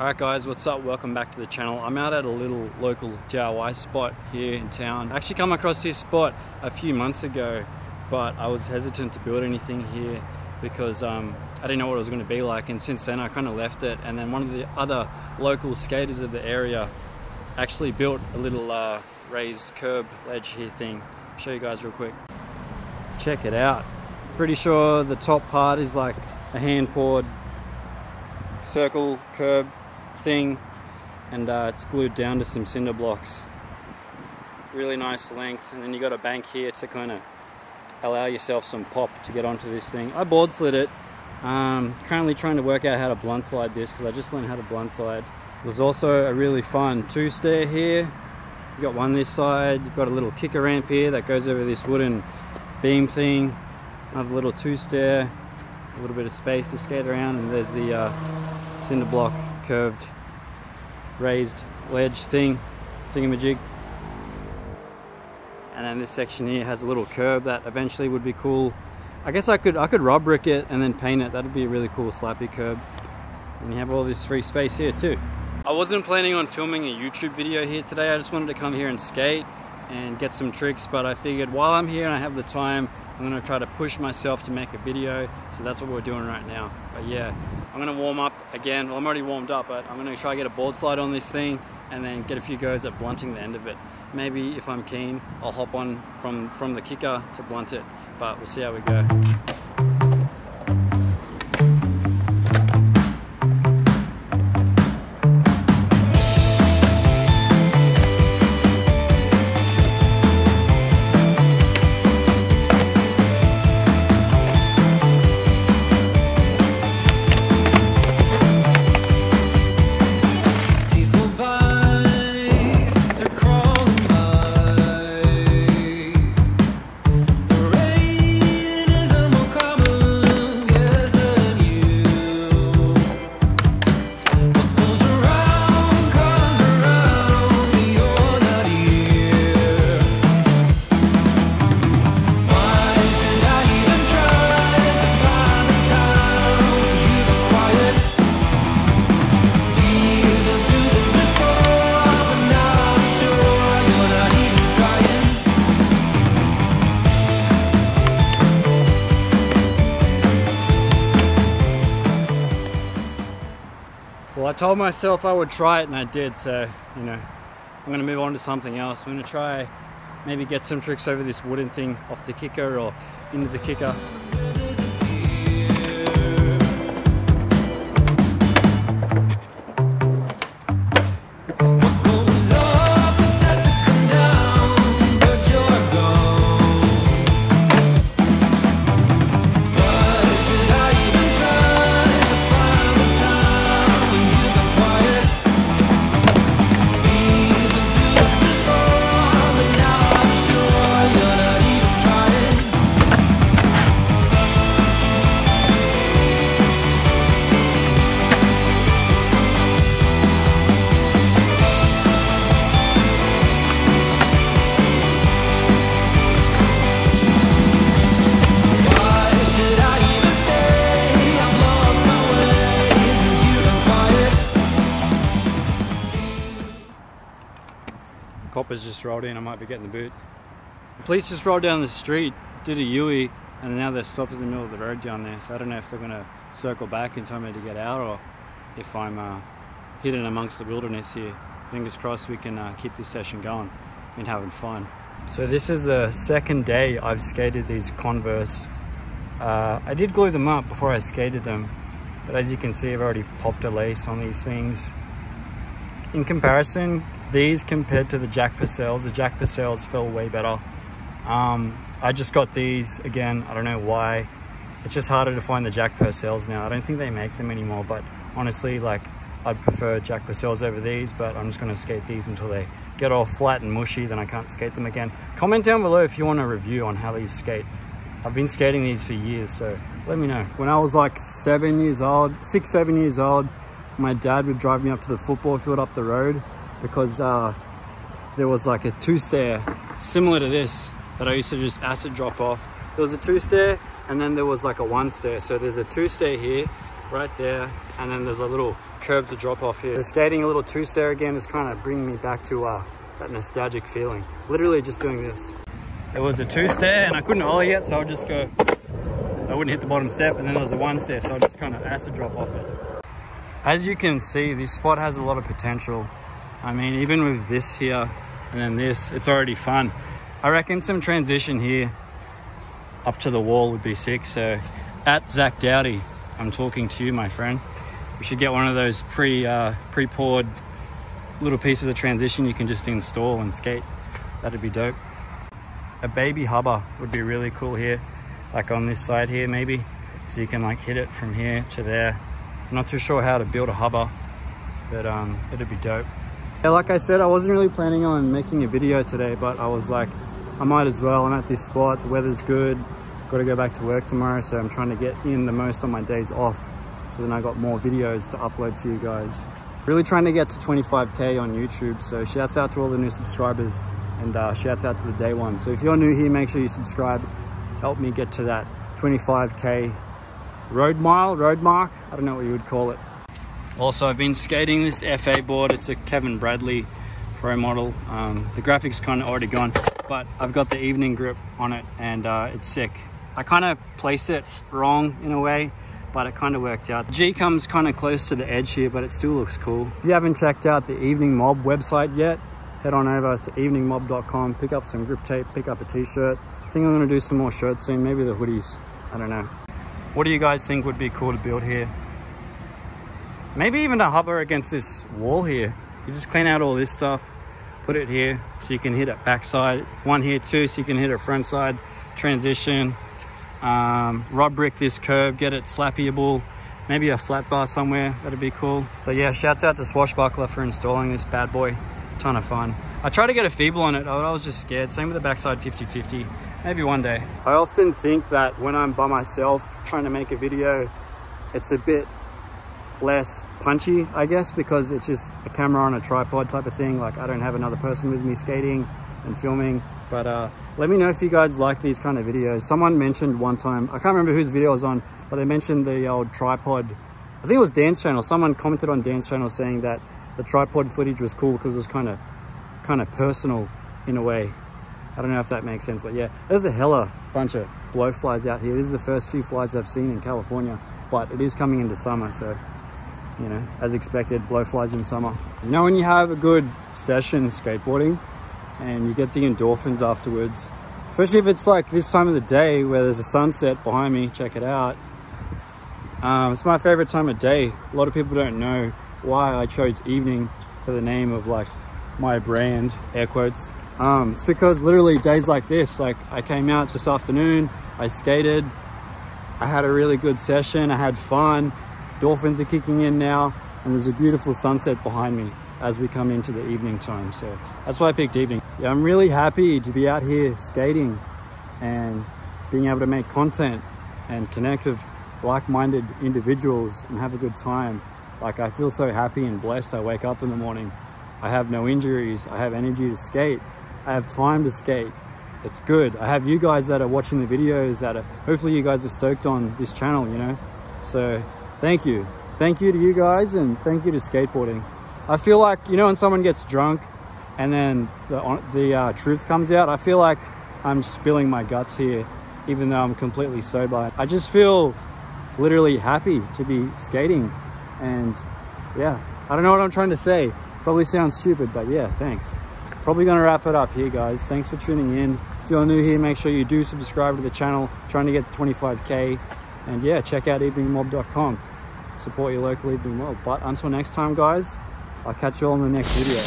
Alright guys, what's up? Welcome back to the channel. I'm out at a little local DIY spot here in town. I actually come across this spot a few months ago, but I was hesitant to build anything here because um, I didn't know what it was going to be like and since then I kind of left it and then one of the other local skaters of the area actually built a little uh, raised curb ledge here thing. I'll show you guys real quick. Check it out. Pretty sure the top part is like a hand poured circle curb thing and uh, it's glued down to some cinder blocks. Really nice length and then you got a bank here to kind of allow yourself some pop to get onto this thing. I board slid it. Um, currently trying to work out how to blunt slide this because I just learned how to blunt slide. There's also a really fun two stair here. You got one this side you've got a little kicker ramp here that goes over this wooden beam thing. Another little two stair a little bit of space to skate around and there's the uh, cinder block curved raised ledge thing thingamajig. And then this section here has a little curb that eventually would be cool. I guess I could I could rub brick it and then paint it. That'd be a really cool slappy curb. And you have all this free space here too. I wasn't planning on filming a YouTube video here today. I just wanted to come here and skate and get some tricks but I figured while I'm here and I have the time I'm gonna try to push myself to make a video. So that's what we're doing right now. But yeah I'm gonna warm up again. Well I'm already warmed up but I'm gonna try to get a board slide on this thing and then get a few goes at blunting the end of it. Maybe if I'm keen I'll hop on from from the kicker to blunt it but we'll see how we go told myself I would try it and I did, so, you know, I'm gonna move on to something else. I'm gonna try maybe get some tricks over this wooden thing off the kicker or into the kicker. Coppers just rolled in, I might be getting the boot. The police just rolled down the street, did a U-turn, and now they're stopped in the middle of the road down there. So I don't know if they're gonna circle back and tell me to get out or if I'm uh, hidden amongst the wilderness here. Fingers crossed we can uh, keep this session going and having fun. So this is the second day I've skated these Converse. Uh, I did glue them up before I skated them, but as you can see, I've already popped a lace on these things. In comparison, these compared to the Jack Purcells, the Jack Purcells feel way better. Um, I just got these again, I don't know why. It's just harder to find the Jack Purcells now. I don't think they make them anymore, but honestly, like I'd prefer Jack Purcells over these, but I'm just gonna skate these until they get all flat and mushy, then I can't skate them again. Comment down below if you want a review on how these skate. I've been skating these for years, so let me know. When I was like seven years old, six, seven years old, my dad would drive me up to the football field up the road because uh, there was like a two stair similar to this that I used to just acid drop off. There was a two stair and then there was like a one stair. So there's a two stair here, right there, and then there's a little curb to drop off here. The skating a little two-stair again is kind of bringing me back to uh, that nostalgic feeling. Literally just doing this. It was a two-stair and I couldn't ollie yet, so I'll just go, I wouldn't hit the bottom step, and then there was a one-stair, so I'll just kind of acid drop off it. As you can see, this spot has a lot of potential. I mean, even with this here and then this, it's already fun. I reckon some transition here up to the wall would be sick. So at Zach Dowdy, I'm talking to you, my friend. We should get one of those pre, uh, pre-poured little pieces of transition you can just install and skate. That'd be dope. A baby hubba would be really cool here, like on this side here maybe. So you can like hit it from here to there. I'm not too sure how to build a hubba, but um, it'd be dope. Yeah, like I said, I wasn't really planning on making a video today, but I was like, I might as well. I'm at this spot, the weather's good. Got to go back to work tomorrow, so I'm trying to get in the most on my days off. So then I got more videos to upload for you guys. Really trying to get to 25K on YouTube. So shouts out to all the new subscribers and uh, shouts out to the day one. So if you're new here, make sure you subscribe. Help me get to that 25K road mile, road mark. I don't know what you would call it. Also, I've been skating this FA board. It's a Kevin Bradley Pro model. Um, the graphics kind of already gone, but I've got the evening grip on it and uh, it's sick. I kind of placed it wrong in a way, but it kind of worked out. The G comes kind of close to the edge here, but it still looks cool. If you haven't checked out the Evening Mob website yet, head on over to eveningmob.com, pick up some grip tape, pick up a t-shirt. I think I'm gonna do some more shirts soon, maybe the hoodies, I don't know. What do you guys think would be cool to build here? Maybe even a hubba against this wall here. You just clean out all this stuff, put it here so you can hit it backside. One here too, so you can hit it front side, transition, um, rub brick this curb, get it slappyable, maybe a flat bar somewhere, that'd be cool. But yeah, shouts out to Swashbuckler for installing this bad boy, ton of fun. I tried to get a feeble on it, I was just scared. Same with the backside 50-50, maybe one day. I often think that when I'm by myself trying to make a video, it's a bit less punchy, I guess, because it's just a camera on a tripod type of thing. Like I don't have another person with me skating and filming. But uh, let me know if you guys like these kind of videos. Someone mentioned one time, I can't remember whose video it was on, but they mentioned the old tripod. I think it was Dan's channel. Someone commented on Dan's channel saying that the tripod footage was cool because it was kind of kind of personal in a way. I don't know if that makes sense, but yeah, there's a hella bunch of blowflies out here. This is the first few flies I've seen in California, but it is coming into summer, so you know, as expected, blowflies in summer. You know, when you have a good session skateboarding and you get the endorphins afterwards, especially if it's like this time of the day where there's a sunset behind me, check it out. Um, it's my favorite time of day. A lot of people don't know why I chose evening for the name of like my brand, air quotes. Um, it's because literally days like this, like I came out this afternoon, I skated, I had a really good session, I had fun, Dolphins are kicking in now and there's a beautiful sunset behind me as we come into the evening time. So that's why I picked evening. Yeah, I'm really happy to be out here skating and being able to make content and connect with like-minded individuals and have a good time. Like I feel so happy and blessed. I wake up in the morning. I have no injuries. I have energy to skate. I have time to skate. It's good. I have you guys that are watching the videos that are, hopefully you guys are stoked on this channel, you know? So thank you. Thank you to you guys and thank you to skateboarding. I feel like, you know, when someone gets drunk and then the, the uh, truth comes out, I feel like I'm spilling my guts here, even though I'm completely sober. I just feel literally happy to be skating. And yeah, I don't know what I'm trying to say. Probably sounds stupid, but yeah, thanks. Probably gonna wrap it up here, guys. Thanks for tuning in. If you're new here, make sure you do subscribe to the channel. Trying to get to 25K. And yeah, check out eveningmob.com support your local evening mob. But until next time, guys, I'll catch you all in the next video.